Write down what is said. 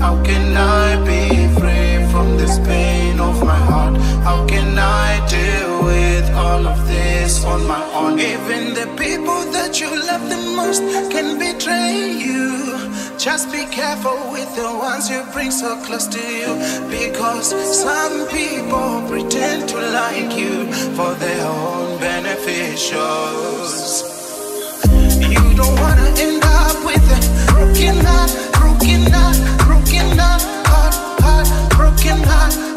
How can I be free from this pain of my heart? How can I deal with all of this on my own? Even the people that you love the most can betray you. Just be careful with the ones you bring so close to you. Because some people pretend to like you for their own beneficials. You don't wanna end up with a broken heart, broken heart heart, heart, broken heart.